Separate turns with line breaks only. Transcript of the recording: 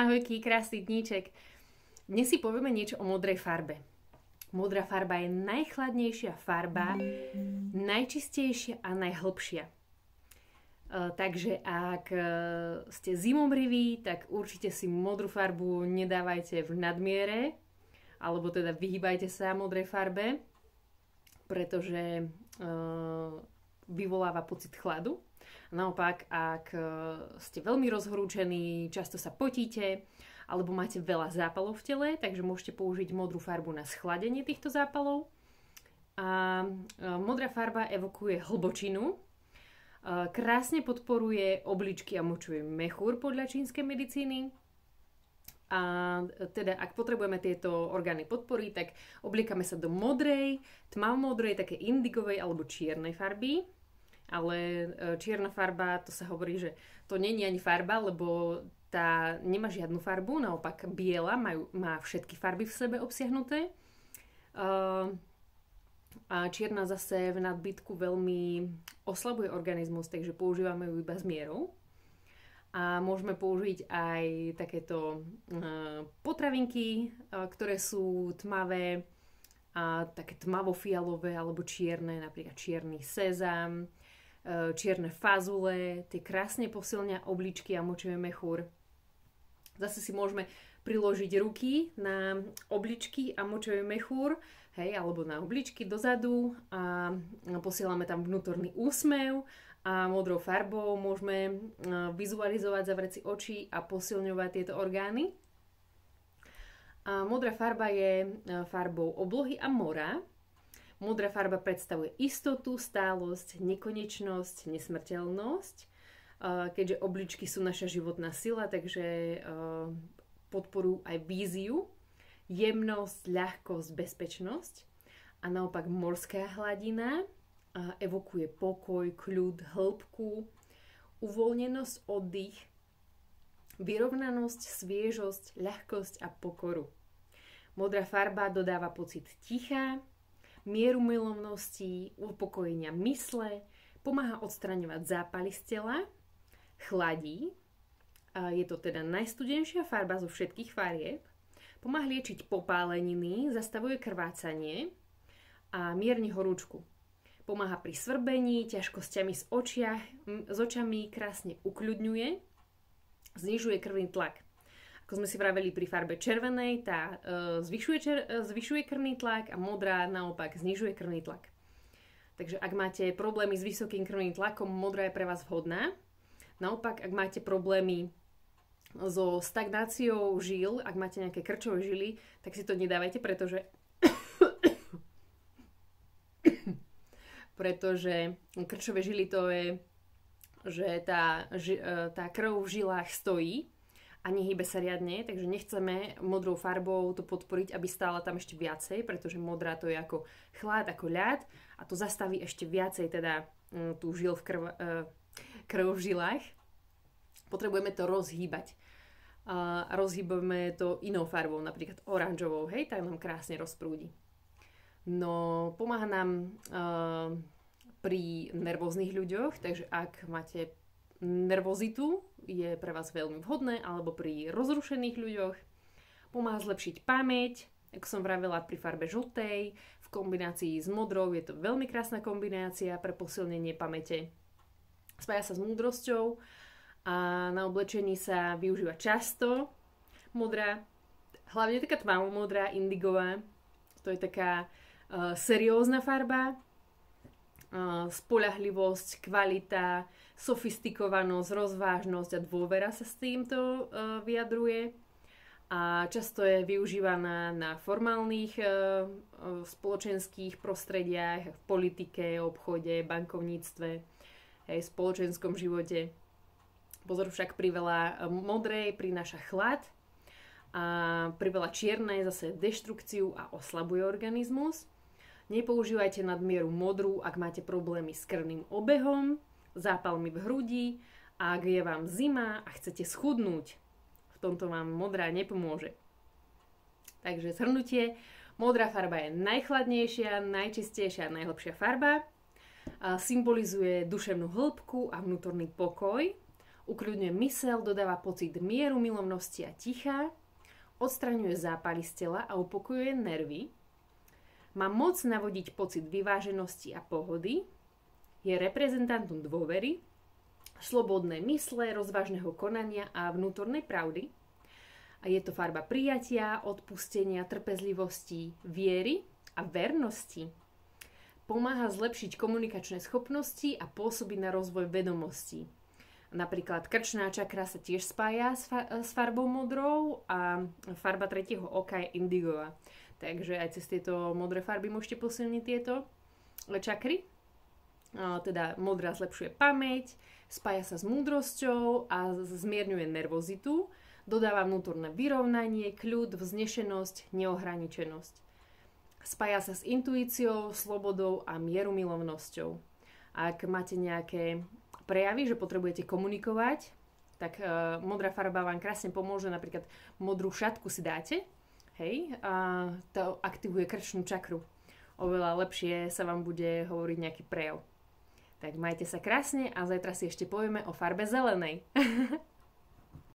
Ahojky, krásny dníček. Dnes si povieme niečo o modrej farbe. Modrá farba je najchladnejšia farba, najčistejšia a najhlbšia. E, takže ak e, ste zimomriví, tak určite si modrú farbu nedávajte v nadmiere, alebo teda vyhýbajte sa modrej farbe, pretože e, vyvoláva pocit chladu. Naopak, ak e, ste veľmi rozhorúčení, často sa potíte, alebo máte veľa zápalov v tele, takže môžete použiť modrú farbu na schladenie týchto zápalov. A e, modrá farba evokuje hlbočinu, e, krásne podporuje obličky a močuje mechúr podľa čínskej medicíny. A teda, ak potrebujeme tieto orgány podporiť, tak obliekame sa do modrej, tmavomodrej, také indigovej alebo čiernej farby ale e, čierna farba, to sa hovorí, že to není ani farba, lebo tá nemá žiadnu farbu, naopak biela majú, má všetky farby v sebe obsiahnuté. Uh, a čierna zase v nadbytku veľmi oslabuje organizmus, takže používame ju iba s mierou. A môžeme použiť aj takéto uh, potravinky, ktoré sú tmavé a také tmavo-fialové alebo čierne, napríklad čierny sezam, E, čierne fazule, tie krásne posilňa obličky a močové mechúr. Zase si môžeme priložiť ruky na obličky a močový mechúr, hej, alebo na obličky dozadu a posielame tam vnútorný úsmev a modrou farbou môžeme e, vizualizovať, zavrieť si oči a posilňovať tieto orgány. A modrá farba je e, farbou oblohy a mora, Modrá farba predstavuje istotu, stálosť, nekonečnosť, nesmrteľnosť. Keďže obličky sú naša životná sila, takže podporujú aj víziu, jemnosť, ľahkosť, bezpečnosť. A naopak morská hladina evokuje pokoj, kľud, hĺbku, uvoľnenosť, oddych, vyrovnanosť, sviežosť, ľahkosť a pokoru. Modrá farba dodáva pocit ticha, mieru milovnosti, upokojenia mysle, pomáha odstraňovať zápaly z tela, chladí, je to teda najstudenšia farba zo všetkých farieb, pomáha liečiť popáleniny, zastavuje krvácanie a mierne horúčku. Pomáha pri svrbení, ťažkosťami z, očia, s očami, krásne ukľudňuje, znižuje krvný tlak ako sme si vraveli pri farbe červenej, tá uh, zvyšuje, čer, uh, zvyšuje krvný tlak a modrá naopak znižuje krvný tlak. Takže ak máte problémy s vysokým krvným tlakom, modrá je pre vás vhodná. Naopak, ak máte problémy so stagnáciou žil, ak máte nejaké krčové žily, tak si to nedávajte, pretože pretože krčové žily to je, že tá, e, tá krv v žilách stojí a nehybe sa riadne, takže nechceme modrou farbou to podporiť, aby stála tam ešte viacej, pretože modrá to je ako chlad, ako ľad a to zastaví ešte viacej teda mm, tú žil v krv, uh, krv v žilách. Potrebujeme to rozhýbať. A rozhýbame to inou farbou, napríklad oranžovou, hej, tak nám krásne rozprúdi. No, pomáha nám uh, pri nervóznych ľuďoch, takže ak máte nervozitu, je pre vás veľmi vhodné, alebo pri rozrušených ľuďoch. Pomáha zlepšiť pamäť, ako som vravela pri farbe žltej, v kombinácii s modrou je to veľmi krásna kombinácia pre posilnenie pamäte. Spája sa s múdrosťou a na oblečení sa využíva často. Modrá, hlavne taká tmavomodrá, indigová, to je taká uh, seriózna farba, spolahlivosť, kvalita, sofistikovanosť, rozvážnosť a dôvera sa s týmto uh, vyjadruje a často je využívaná na formálnych uh, spoločenských prostrediach, v politike, obchode, bankovníctve, aj spoločenskom živote. Pozor však pri veľa modrej prináša chlad a pri veľa čiernej zase deštrukciu a oslabuje organizmus. Nepoužívajte nadmieru modrú, ak máte problémy s krvným obehom, zápalmi v hrudi a ak je vám zima a chcete schudnúť, v tomto vám modrá nepomôže. Takže zhrnutie, modrá farba je najchladnejšia, najčistejšia a najhlbšia farba. Symbolizuje duševnú hĺbku a vnútorný pokoj, Ukľudňuje mysel, dodáva pocit mieru, milovnosti a ticha, odstraňuje zápaly z tela a upokojuje nervy, má moc navodiť pocit vyváženosti a pohody, je reprezentantom dôvery, slobodné mysle, rozvážneho konania a vnútornej pravdy. A je to farba prijatia, odpustenia, trpezlivosti, viery a vernosti. Pomáha zlepšiť komunikačné schopnosti a pôsobí na rozvoj vedomostí. Napríklad krčná čakra sa tiež spája s, fa- s farbou modrou a farba tretieho oka je indigová. Takže aj cez tieto modré farby môžete posilniť tieto čakry. Teda modrá zlepšuje pamäť, spája sa s múdrosťou a zmierňuje nervozitu, dodáva vnútorné vyrovnanie, kľud, vznešenosť, neohraničenosť. Spája sa s intuíciou, slobodou a mierumilovnosťou. Ak máte nejaké prejavy, že potrebujete komunikovať, tak uh, modrá farba vám krásne pomôže, napríklad modrú šatku si dáte, hej, a to aktivuje krčnú čakru. Oveľa lepšie sa vám bude hovoriť nejaký prejav. Tak majte sa krásne a zajtra si ešte povieme o farbe zelenej.